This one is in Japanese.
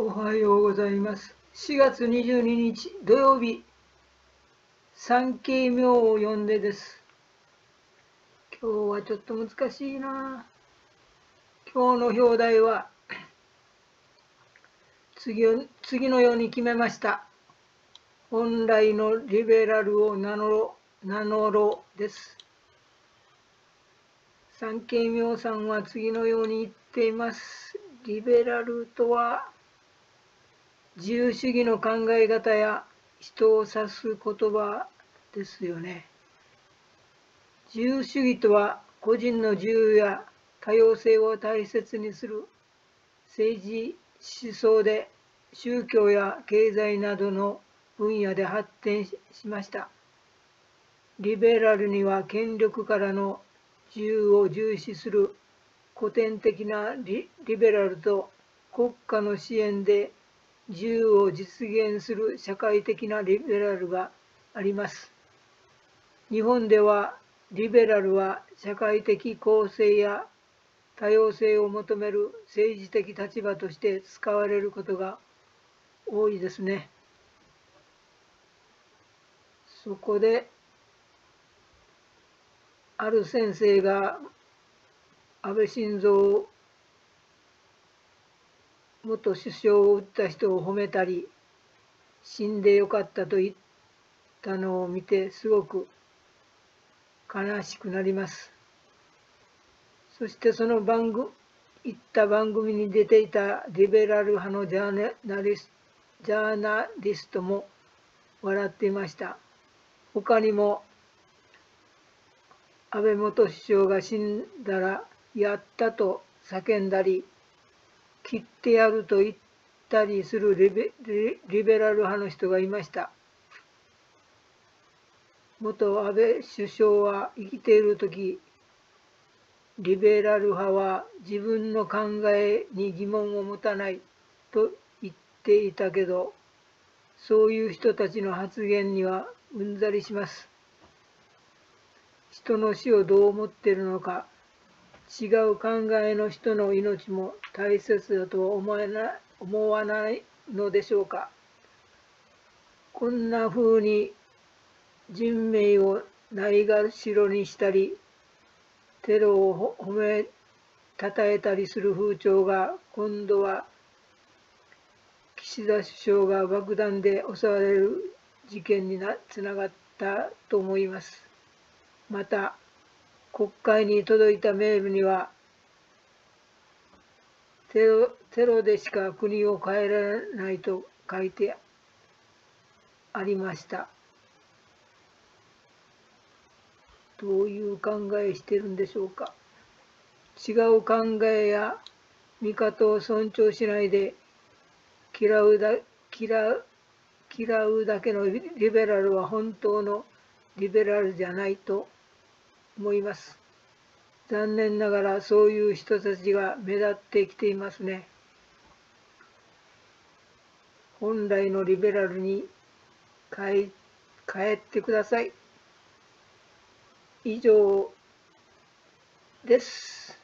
おはようございます。4月22日土曜日、三景名を読んでです。今日はちょっと難しいな。今日の表題は次次のように決めました。本来のリベラルを名乗ろ名乗ろです。三景名さんは次のように言っています。リベラルとは自由主義の考え方や人を指す言葉ですよね。自由主義とは個人の自由や多様性を大切にする政治思想で宗教や経済などの分野で発展しました。リベラルには権力からの自由を重視する古典的なリベラルと国家の支援で自由を実現する社会的なリベラルがあります。日本ではリベラルは社会的公正や多様性を求める政治的立場として使われることが多いですね。そこである先生が安倍晋三元首相を撃った人を褒めたり死んでよかったと言ったのを見てすごく悲しくなります。そしてその番組言った番組に出ていたリベラル派のジャーナリスジャーナリストも笑っていました。他にも安倍元首相が死んだらやったと叫んだり切ってやると言ったりするリベリベラル派の人がいました。元安倍首相は生きている時リベラル派は自分の考えに疑問を持たないと言っていたけどそういう人たちの発言にはうんざりします。人の死をどう思ってるのか違う考えの人の命も大切だと思えな思わないのでしょうか。こんなふうに人命をないがしろにしたりテロを褒めたたえたりする風潮が今度は岸田首相が爆弾で襲われる事件になつながったと思います。また国会に届いたメールにはテロテロでしか国を変えられないと書いてありました。どういう考えしてるんでしょうか。違う考えや見方を尊重しないで嫌うだ嫌う嫌うだけのリベラルは本当のリベラルじゃないと思います。残念ながらそういう人たちが目立ってきていますね。本来のリベラルに帰帰ってください。以上です。